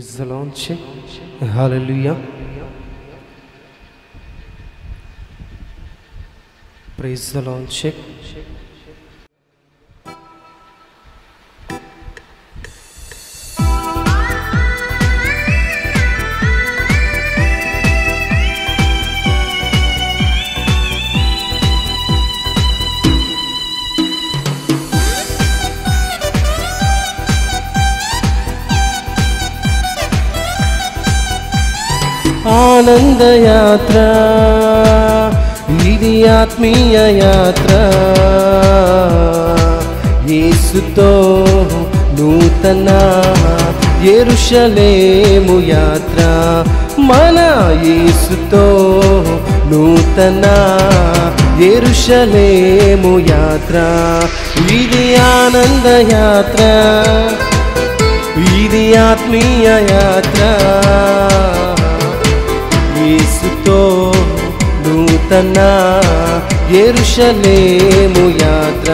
Praise the Lord. Hallelujah. Praise the Lord. ఆనందయాత్ర. ఇది ఆత్మీయ యాత్ర. యేసుతో నూతన ఎరుషలేము యాత్ర. మన యేసుతో నూతన ఎరుషలేము యాత్ర. ఇది ఆనంద యాత్ర ఇది ఆత్మీయ యాత్ర. యేసుతో నూతన ఎరుషలేము యాత్ర.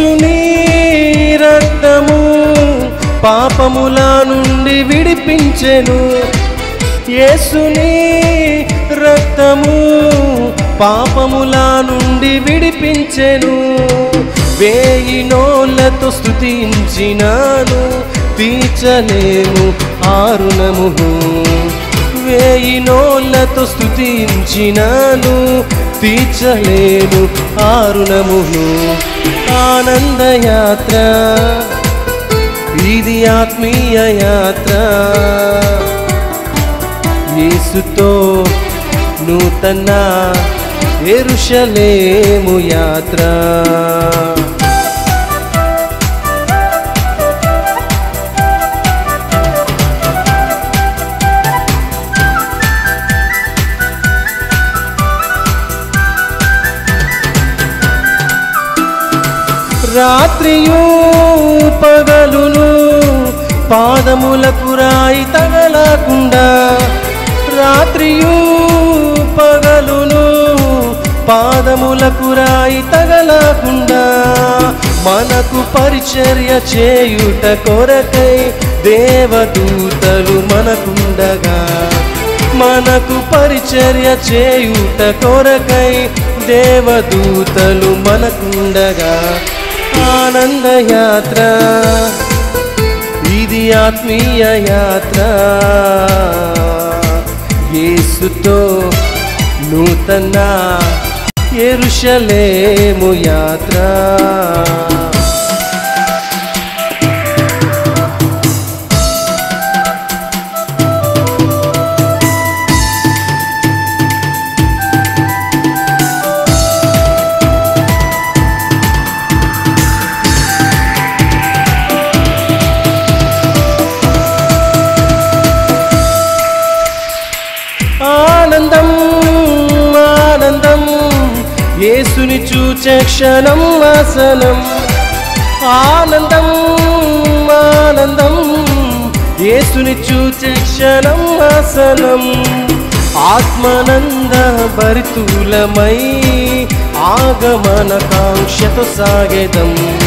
యేసుని రక్తము. పాపముల నుండి విడిపించెను. యేసుని రక్తము. పాపముల నుండి విడిపించెను. వేయి నోళ్ళతో స్థుతించినాను తీర్చలేము ఆరుణము వేయి నోళ్ళతో స్థుతించినాను తీర్చలేను ఆరుణమును ఆనందయాత్ర. ఇది ఆత్మీయ యాత్ర. యేసుతో నూతన ఎరుషలేము యాత్ర. రాత్రియు పగలును పాదములకు రాయి తగలకుండా రాత్రియు పగలును పాదములకు రాయి తగలకుండా మనకు పరిచర్య చేయుట కొరకై దేవదూతలు మనకుండగా మనకు పరిచర్య చేయుట కొరకై దేవదూతలు మనకుండగా ఆనంద యాత్ర ఇది ఆత్మీయ యాత్ర. యేసుతో నూతన ఎరుషలేము యాత్ర. ఆనందం ఆనందం. యేసుని చూచే క్షణం ఆసనం. ఆనందం ఆనందం. యేసుని చూచే క్షణం ఆసనం. ఆత్మనంద భరితులమై ఆగమన కాంక్షతో సాగేదం.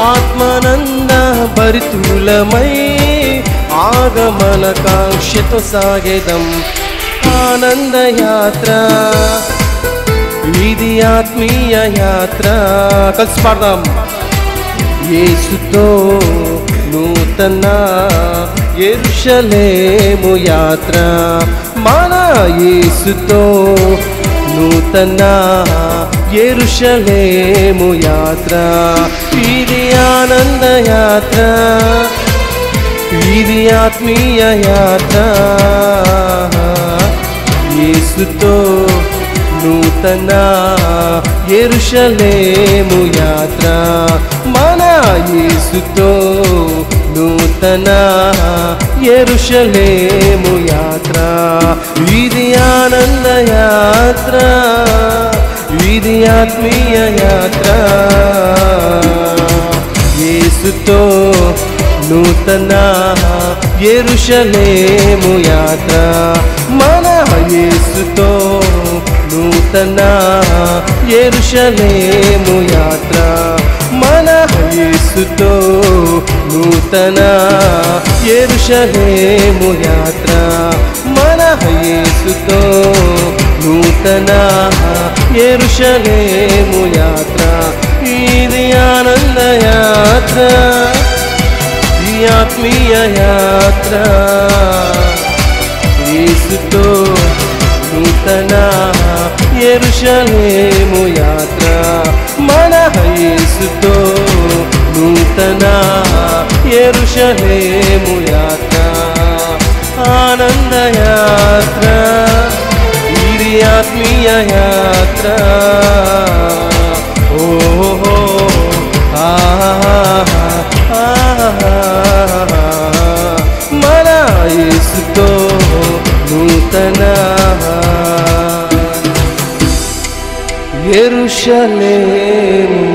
ఆత్మనంద భరితులమై ఆగమన కాంక్షతో సాగేదం. ఆనంద యాత్ర ఇది ఆత్మీయ యాత్ర. కలిసి పాడదాం. ఏసుతో నూతన ఎరుషలేము యాత్ర. మన యేసుతో నూతన ఎరుషలేము యాత్ర. ఇది ఆనంద యాత్ర ఇది ఆత్మీయ యాత్ర. యేసుతో నూతన ఎరుషలేము యాత్ర. మన యేసుతో నూతన ఎరుషలేము యాత్ర. ఇది ఆనంద యాత్ర ఇది ఆత్మీయ యాత్ర. యేసుతో నూతన ఎరుషలేము యాత్ర. మన యేసుతో నూతన ఎరుషలేము యాత్ర. మన యేసుతో నూతన ఎరుషలేము యాత్ర. మన యేసుతో నూతన ఎరుషలేము యాత్ర. ఇది ఆనంద యాత్ర. ఈ ఆత్మీయ యాత్ర. యేసుతో నూతన ఎరుషలేము యాత్ర మన యేసుతో నూతన ఎరుషలేము యాత్ర ఆనంద యాత్ర ఇది ఆత్మీయ యాత్ర. ఓహో ఆహా మన యేసుతో ఎరుషలేము